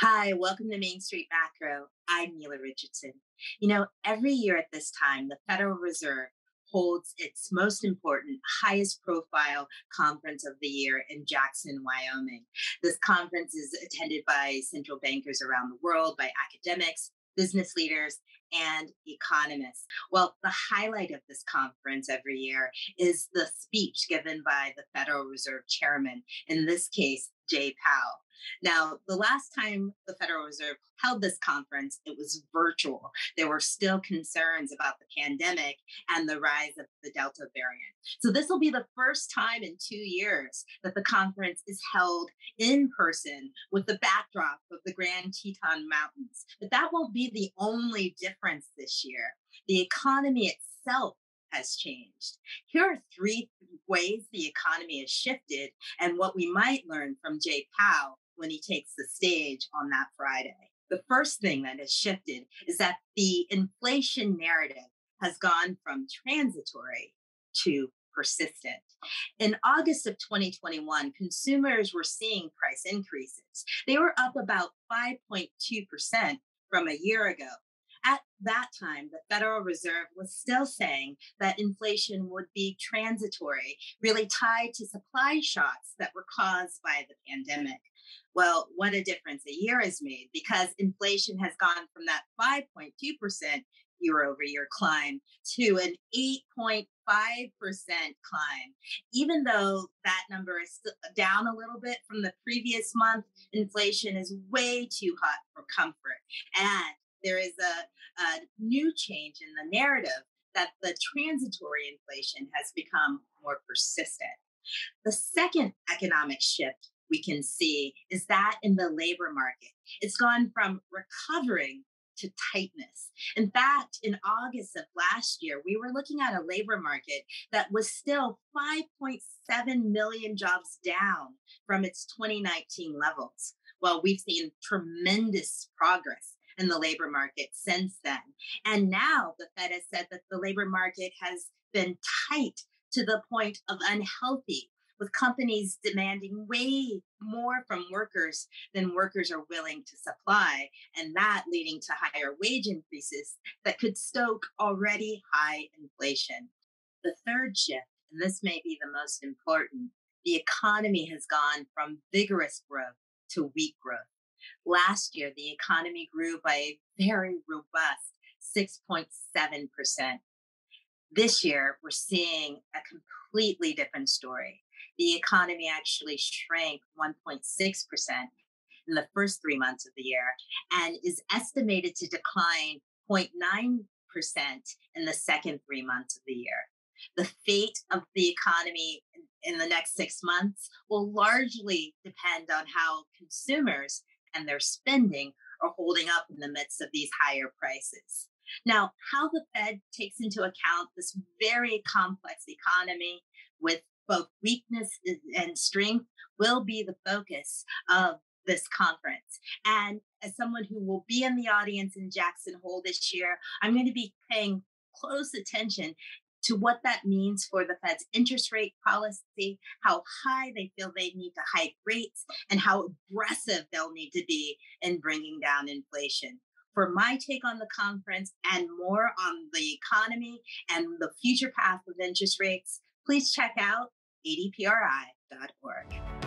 Hi, welcome to Main Street Macro. I'm Nela Richardson. You know, every year at this time, the Federal Reserve holds its most important, highest profile conference of the year in Jackson, Wyoming. This conference is attended by central bankers around the world, by academics, business leaders, and economists. Well, the highlight of this conference every year is the speech given by the Federal Reserve Chairman, in this case, Jay Powell. Now, the last time the Federal Reserve held this conference, it was virtual. There were still concerns about the pandemic and the rise of the Delta variant. So, this will be the first time in two years that the conference is held in person with the backdrop of the Grand Teton Mountains. But that won't be the only difference this year. The economy itself has changed. Here are three ways the economy has shifted and what we might learn from Jay Powell when he takes the stage on that Friday. The first thing that has shifted is that the inflation narrative has gone from transitory to persistent. In August of 2021, consumers were seeing price increases. They were up about 5.2% from a year ago. At that time, the Federal Reserve was still saying that inflation would be transitory, really tied to supply shocks that were caused by the pandemic. Well, what a difference a year has made because inflation has gone from that 5.2% year over year climb to an 8.5% climb. Even though that number is down a little bit from the previous month, inflation is way too hot for comfort. And there is a, a new change in the narrative that the transitory inflation has become more persistent. The second economic shift we can see is that in the labor market. It's gone from recovering to tightness. In fact, in August of last year, we were looking at a labor market that was still 5.7 million jobs down from its 2019 levels. Well, we've seen tremendous progress in the labor market since then. And now the Fed has said that the labor market has been tight to the point of unhealthy with companies demanding way more from workers than workers are willing to supply, and that leading to higher wage increases that could stoke already high inflation. The third shift, and this may be the most important, the economy has gone from vigorous growth to weak growth. Last year, the economy grew by a very robust 6.7%. This year, we're seeing a completely different story the economy actually shrank 1.6% in the first three months of the year and is estimated to decline 0.9% in the second three months of the year. The fate of the economy in the next six months will largely depend on how consumers and their spending are holding up in the midst of these higher prices. Now, how the Fed takes into account this very complex economy with both weakness and strength will be the focus of this conference. And as someone who will be in the audience in Jackson Hole this year, I'm going to be paying close attention to what that means for the Fed's interest rate policy, how high they feel they need to hike rates, and how aggressive they'll need to be in bringing down inflation. For my take on the conference and more on the economy and the future path of interest rates, please check out adpri.org.